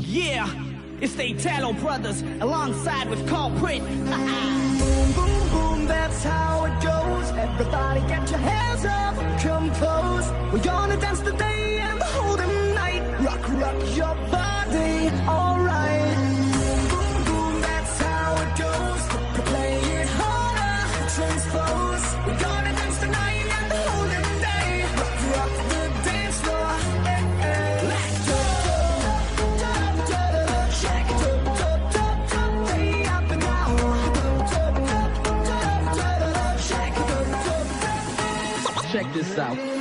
Yeah, it's the Italo brothers alongside with Culprit. Check this out.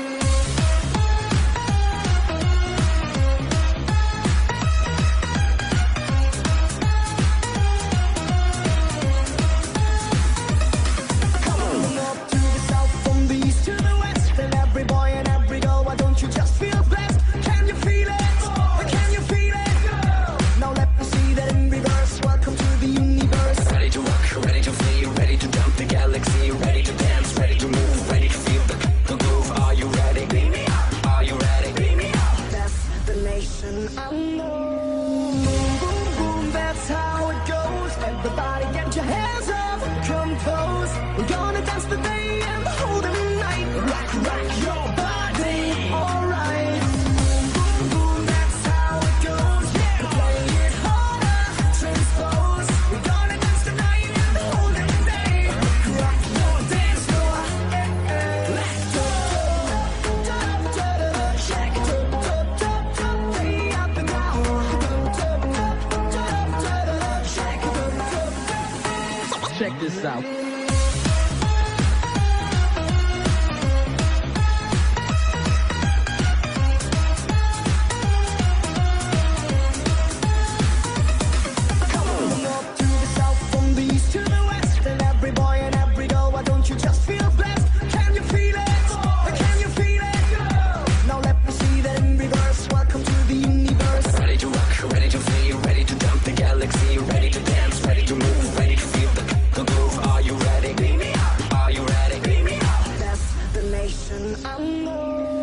South. ocean, I know.